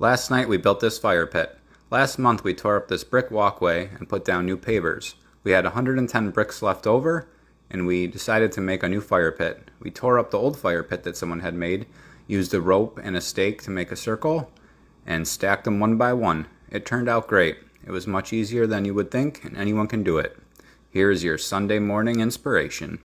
Last night we built this fire pit. Last month we tore up this brick walkway and put down new pavers. We had 110 bricks left over, and we decided to make a new fire pit. We tore up the old fire pit that someone had made, used a rope and a stake to make a circle, and stacked them one by one. It turned out great. It was much easier than you would think, and anyone can do it. Here is your Sunday morning inspiration.